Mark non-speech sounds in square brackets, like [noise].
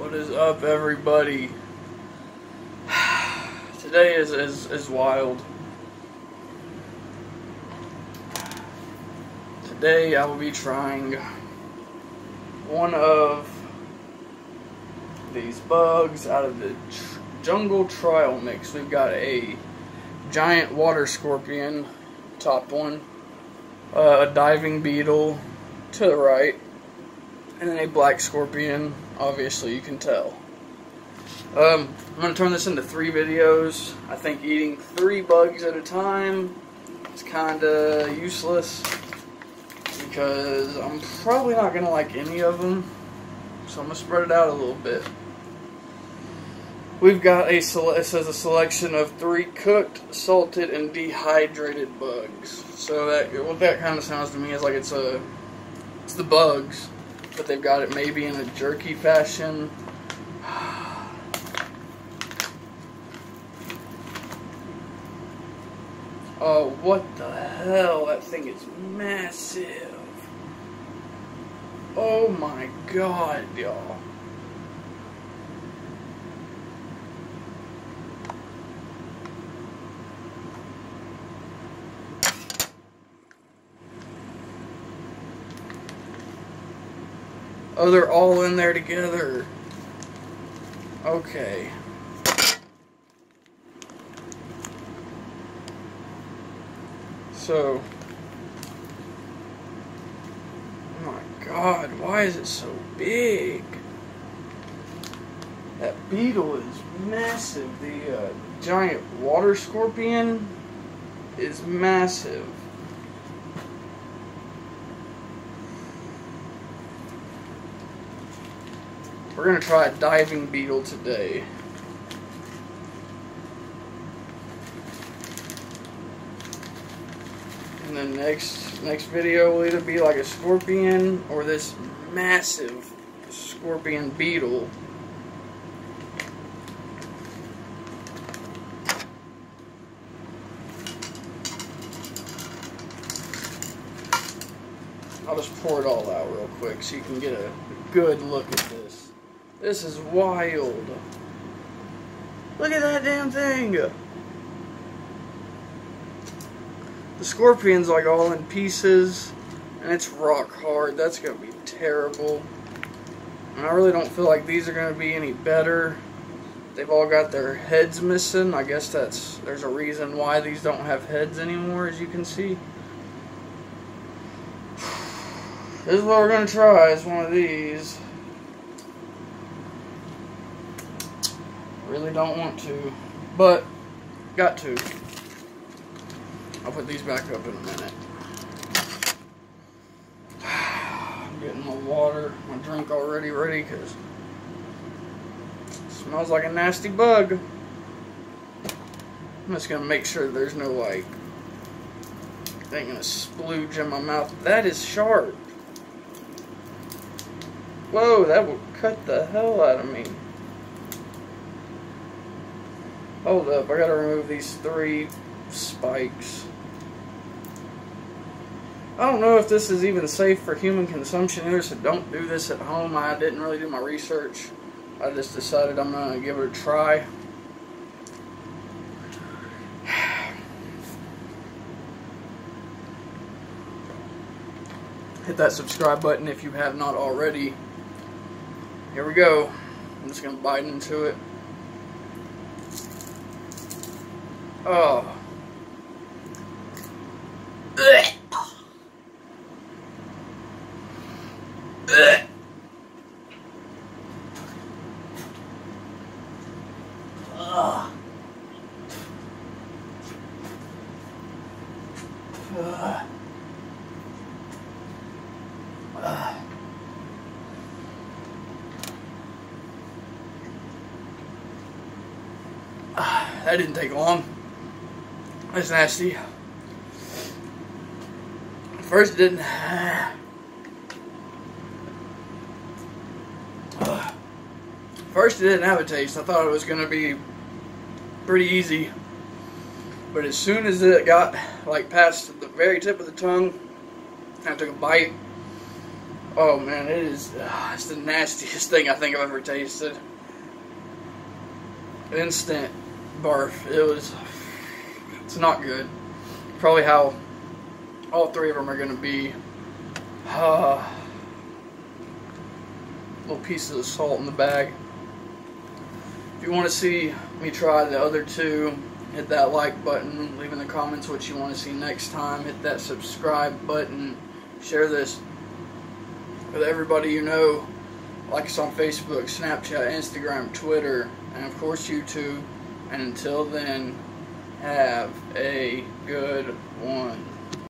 What is up, everybody? [sighs] Today is, is, is wild. Today I will be trying one of these bugs out of the tr jungle trial mix. We've got a giant water scorpion, top one, uh, a diving beetle to the right, and then a black scorpion, obviously you can tell. Um, I'm going to turn this into three videos. I think eating three bugs at a time is kind of useless because I'm probably not going to like any of them. So I'm going to spread it out a little bit. We've got a, it says a selection of three cooked, salted, and dehydrated bugs. So that, what that kind of sounds to me is like it's a, it's the bugs, but they've got it maybe in a jerky fashion. [sighs] Oh, what the hell? That thing is massive. Oh my god, y'all. Oh, they're all in there together. Okay. So, oh my god, why is it so big? That beetle is massive. The uh, giant water scorpion is massive. We're going to try a diving beetle today. And then next next video will either be like a scorpion or this massive scorpion beetle. I'll just pour it all out real quick so you can get a good look at this. This is wild. Look at that damn thing. The scorpion's like all in pieces and it's rock hard. That's going to be terrible. And I really don't feel like these are going to be any better. They've all got their heads missing. I guess that's there's a reason why these don't have heads anymore as you can see. [sighs] This is what we're going to try is one of these. Really don't want to, but got to. I'll put these back up in a minute. [sighs] I'm getting my water, my drink already ready because smells like a nasty bug. I'm just gonna make sure there's no like thing gonna splooge in my mouth. That is sharp. Whoa, that will cut the hell out of me. Hold up, I gotta remove these three spikes. I don't know if this is even safe for human consumption either, so don't do this at home. I didn't really do my research. I just decided I'm to give it a try. [sighs] Hit that subscribe button if you have not already. Here we go. I'm just to bite into it. Oh. Ugh. Ugh. Ugh. That didn't take long. That's nasty. First it didn't. [sighs] First it didn't have a taste. I thought it was going to be pretty easy. But as soon as it got like past the very tip of the tongue, I took a bite. Oh man, it is. Uh, [sighs] it's the nastiest thing I think I've ever tasted. Instant barf. It was. It's not good. Probably how all three of them are going to be. Uh, little pieces of salt in the bag. If you want to see me try the other two, hit that like button. Leave in the comments what you want to see next time. Hit that subscribe button. Share this with everybody you know. Like us on Facebook, Snapchat, Instagram, Twitter, and of course YouTube. And until then, have a good one.